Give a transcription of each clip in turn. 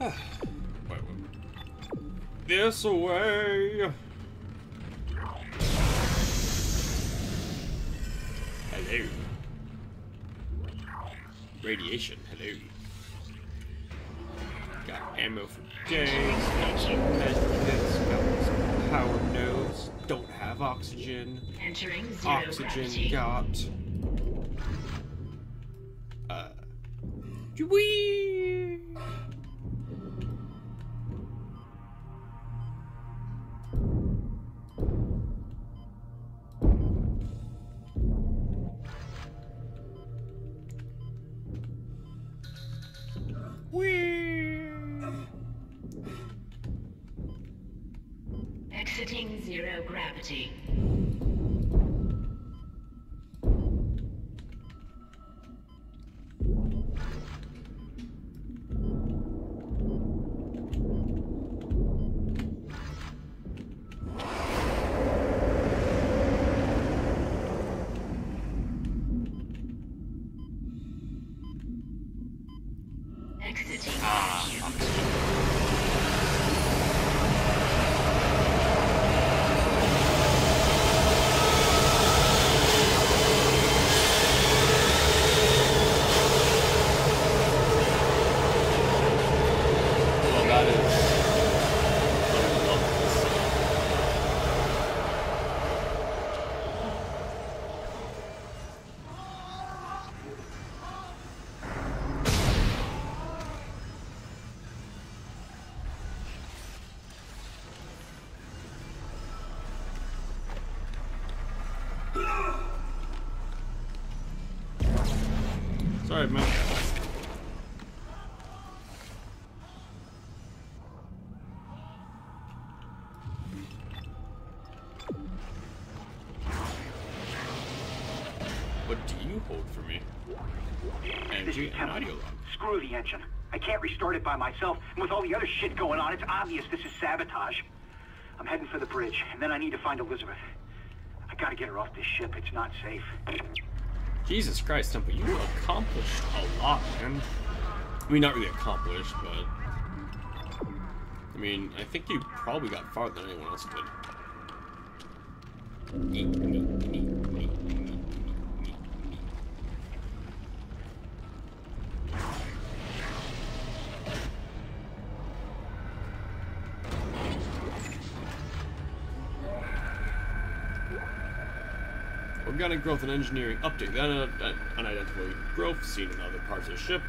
This way. Hello. Radiation. Hello. Got ammo for days. Got some medkits. Got some power nodes. Don't have oxygen. Entering zero Oxygen gravity. got. Uh. Whee! Exiting zero gravity. Exiting ah, vacuum. Sorry, man. What do you hold for me? Energy and audio log. Screw the engine. I can't restart it by myself, and with all the other shit going on, it's obvious this is sabotage. I'm heading for the bridge, and then I need to find Elizabeth. I gotta get her off this ship. It's not safe. Jesus Christ, Temple, you accomplished a lot, man. I mean, not really accomplished, but... I mean, I think you probably got farther than anyone else did. Organic growth and engineering update. The un- unidentified growth seen in other parts of the ship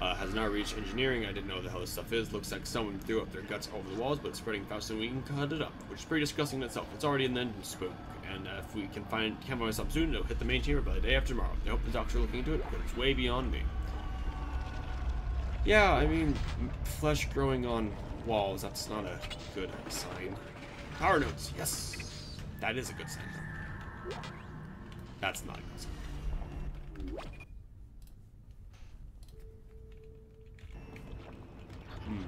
uh, has now reached engineering. I didn't know the hell this stuff is. Looks like someone threw up their guts over the walls, but it's spreading faster than we can cut it up, which is pretty disgusting in itself. It's already in the engine spook, and uh, if we can find can't find myself soon, it'll hit the main chamber by the day after tomorrow. I hope the doctor looking into it because it's way beyond me. Yeah, I mean, flesh growing on walls, that's not a good sign. Power nodes, yes. That is a good sign. That's not good. Hmm,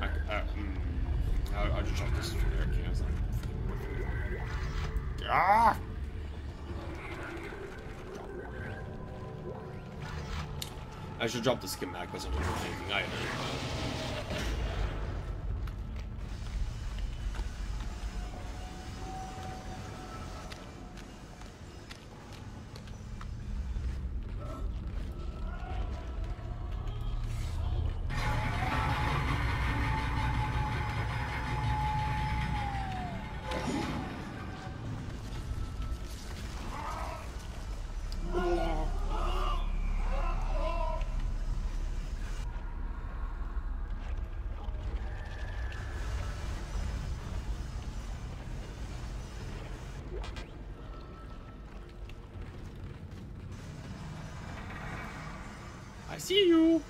I, uh, mm, check this. Ah! I should drop the skin back because I'm thinking either. I see you.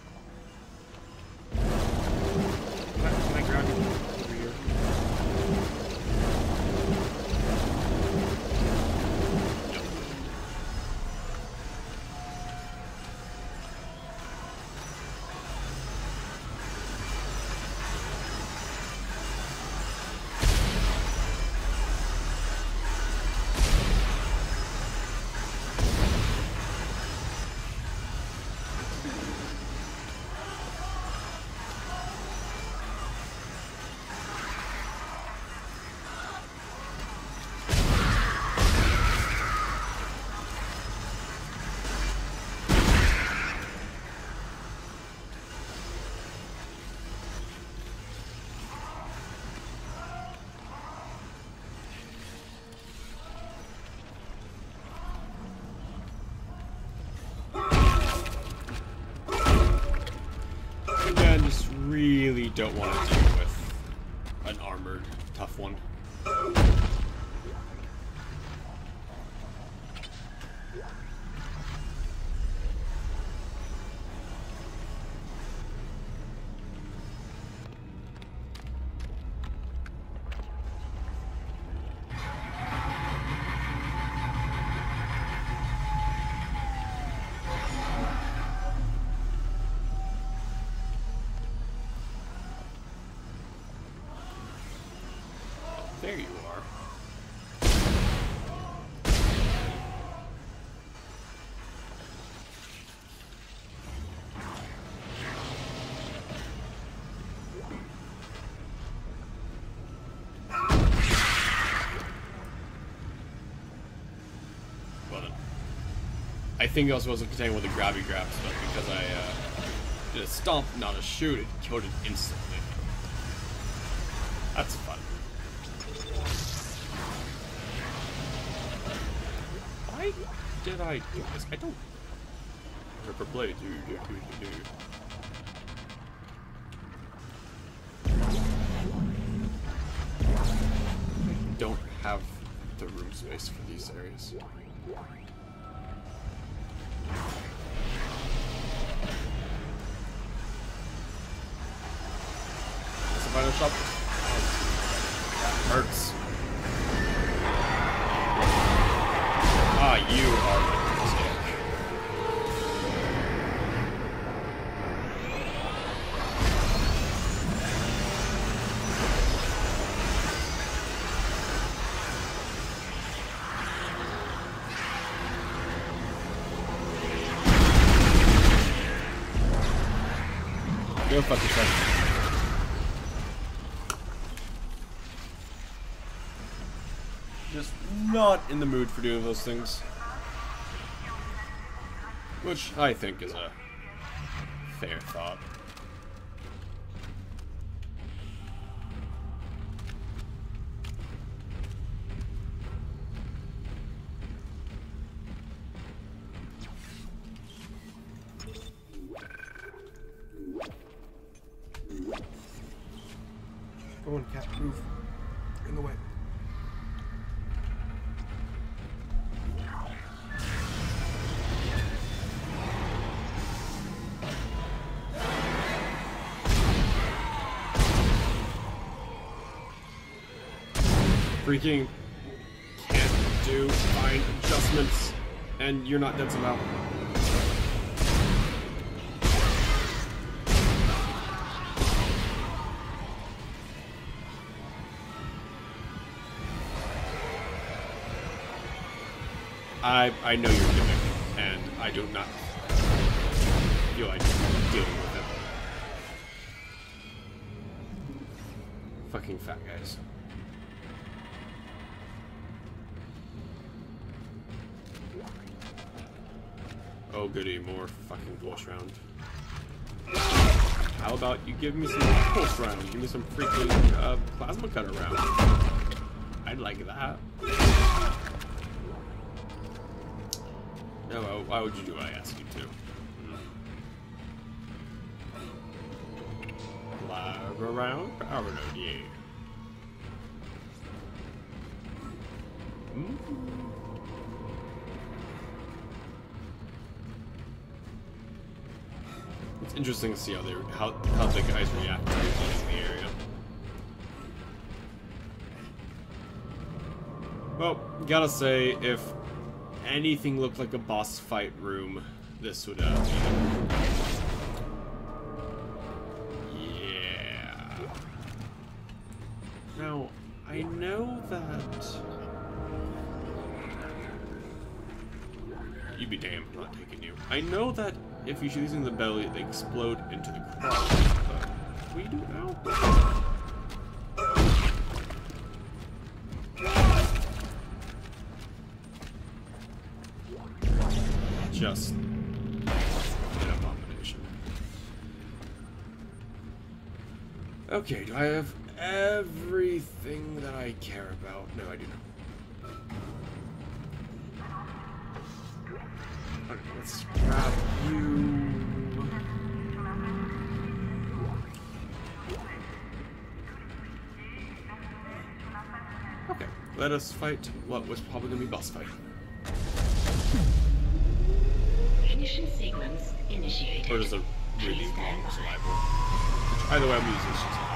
Don't want to deal with an armored, tough one. There you are. I think I was supposed to contain with the grabby grabs, but because I uh, did a stomp, not a shoot, it killed it instantly. Did I do this? I don't. Ripper play. Do do do do do. Don't have the room space for these areas. That's the final shop. Oh, that hurts. Ah, you are. Go fuck yourself. Just not in the mood for doing those things. Which I think is a fair thought. Freaking can't do fine adjustments, and you're not dead somehow. I I know your gimmick, and I do not feel like dealing with it. Fucking fat guys. Oh goody, more fucking pulse round. How about you give me some pulse round? Give me some freaking uh, plasma cutter round. I'd like that. No, why- why would you do what I ask you to? Hmm. Live around power node, yeah. Mm. It's interesting to see how they how how the guys react to in the area. Well, gotta say, if anything looked like a boss fight room, this would uh, be. Yeah. Now, I know that. You'd be damned, I'm not taking you. I know that if you shoot these in the belly, they explode into the crowd. But we do now. Just an abomination. Okay, do I have everything that I care about? No, I do not. Okay, let's grab you. Okay, let us fight what was probably going to be boss fight. Ignition sequence initiated. Or is it really long survival? Either way, I'm using this.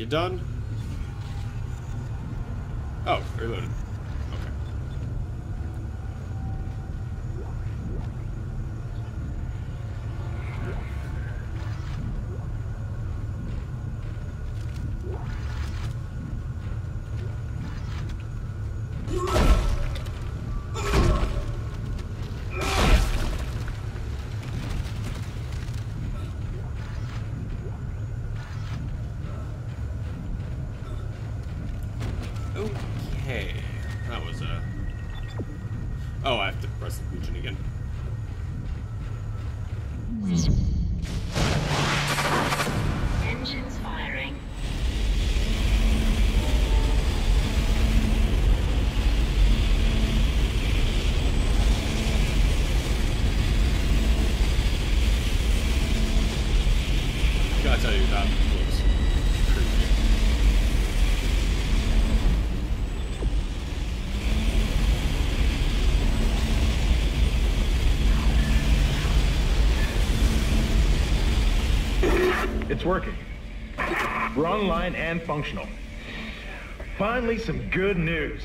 You done? Oh, reloaded. It's working. We're online and functional. Finally, some good news.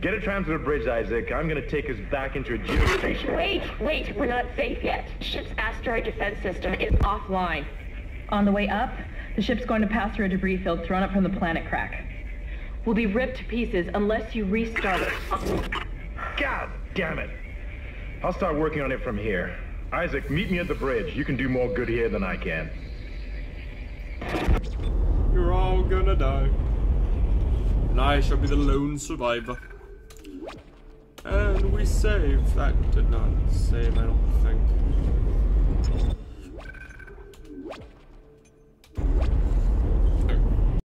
Get a tram to the bridge, Isaac. I'm gonna take us back into a geostation. Wait, wait, we're not safe yet. Ship's asteroid defense system is offline. On the way up, the ship's going to pass through a debris field thrown up from the planet crack. We'll be ripped to pieces unless you restart it. God damn it. I'll start working on it from here. Isaac, meet me at the bridge. You can do more good here than I can. We're all gonna die. And I shall be the lone survivor. And we save. That did not save, I don't think.